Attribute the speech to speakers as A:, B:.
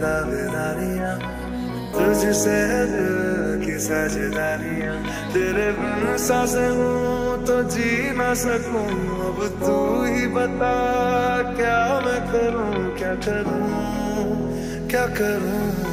A: दावेदारियाँ तुझसे है दिल की सजदारियाँ। तेरे बिन सांस हूँ तो जी ना सकूँ। अब तू ही बता, क्या मैं करूँ, क्या करूँ क्या करूँ?